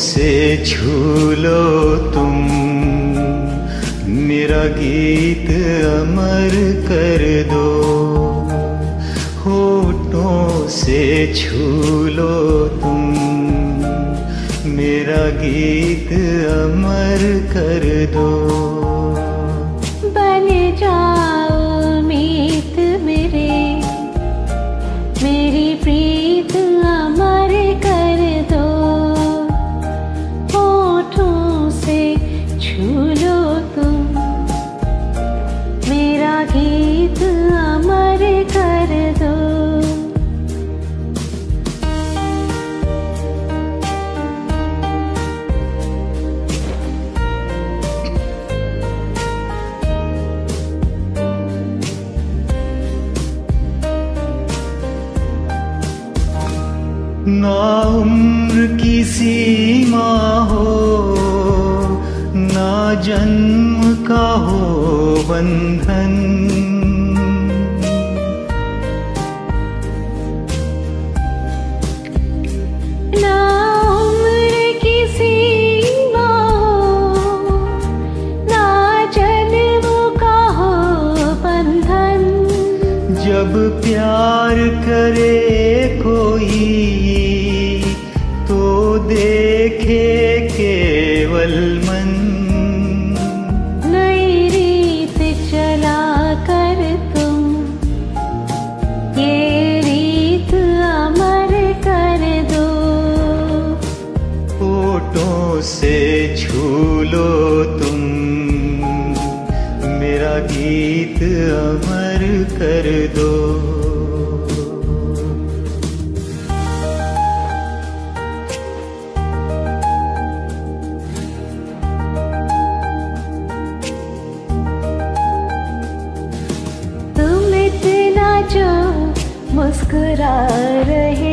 से छू लो तुम मेरा गीत अमर कर दो। होठों से छू लो तुम मेरा गीत अमर कर दो। ना उम्र की सीमा हो ना जन्म का हो बंधन। ना उम्र की हो ना जन्म का हो बंधन। जब प्यार करे फोटों से छू लो तुम। मेरा गीत अमर कर दो। तुम इतना जो मुस्कुरा रहे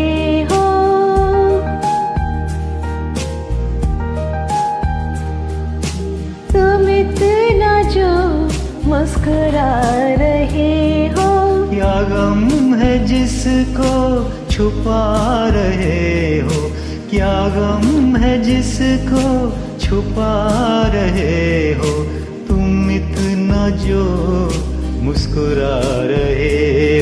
मुस्कुरा रहे हो। क्या गम है जिसको छुपा रहे हो? क्या गम है जिसको छुपा रहे हो? तुम इतना जो मुस्कुरा रहे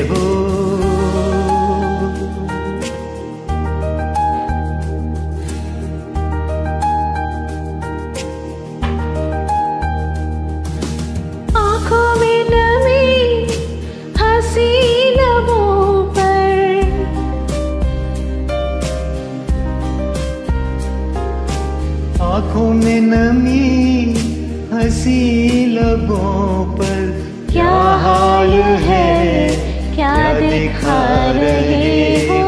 आँखों में नमी हसी लबों पर। क्या हाल है? क्या दिखा रहे हो?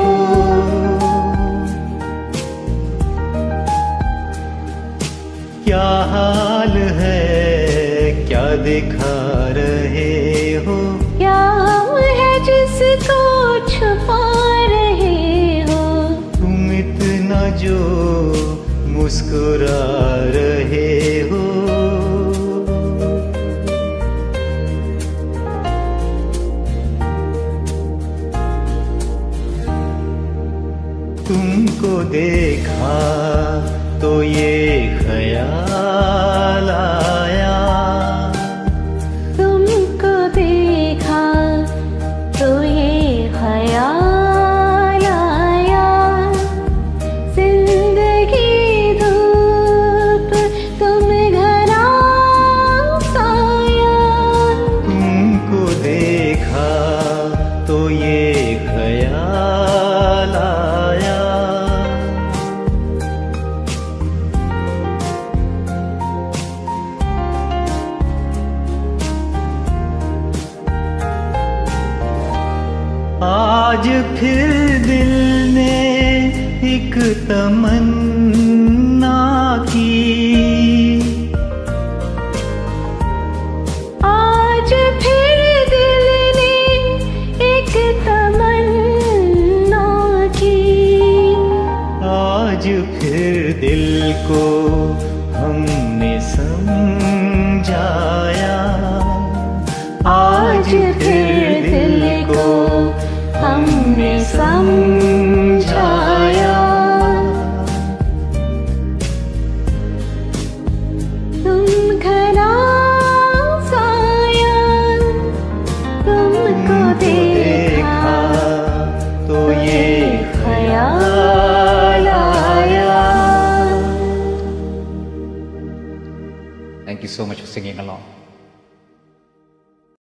क्या हाल है? क्या दिखा मुस्कुरा रहे हो। तुमको देखा तो ये ख्याल आज फिर दिल ने एक तमन्ना so much for singing along.